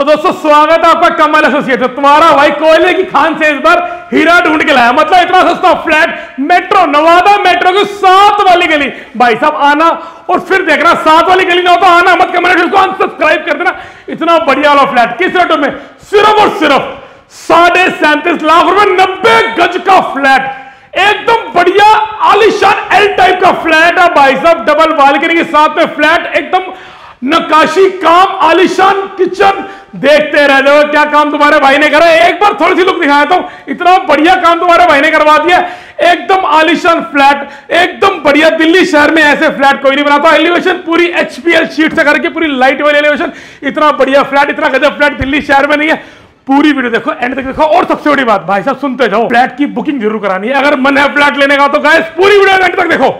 तो दोस्तों, स्वागत है आपका कमल एसोसिएट तुम्हारा भाई कोयले की खान से इस बार हीरा ढूंढ के लाया। मतलब इतना सस्ता फ्लैट, मेट्रो, नवादा मेट्रो की सात वाली गली। भाई साहब, आना और फिर देखना, सात वाली गली ना हो तो आना मत। कमल को अनसब्सक्राइब कर देना। इतना बढ़िया वाला फ्लैट, किस रेटो में? सिर्फ़ और सिर्फ़ साढ़े सैंतीस लाख रुपए, नब्बे गज का फ्लैट। एकदम बढ़िया आलिशान एल टाइप का फ्लैट है भाई साहब। डबल बालकनी के साथ में फ्लैट, एकदम नकाशी काम, आलिशान किचन देखते रह जाओ क्या काम तुम्हारे भाई ने करा। एक बार थोड़ी सी लुक दिखाया तो इतना बढ़िया काम तुम्हारे भाई ने करवा दिया। एकदम आलिशान फ्लैट, एकदम बढ़िया दिल्ली शहर में ऐसे फ्लैट कोई नहीं बनाता। एलिवेशन पूरी एचपीएल शीट से करके पूरी लाइट वाली एलिवेशन इतना बढ़िया फ्लैट, इतना गजब फ्लैट दिल्ली शहर में नहीं है। पूरी वीडियो देखो एंड तक देखो। और सबसे बड़ी बात, भाई साहब, सुनते जाओ, फ्लैट की बुकिंग ज़रूर करानी है। अगर मन है फ्लैट लेने का तो गाइस पूरी वीडियो एंड तक देखो।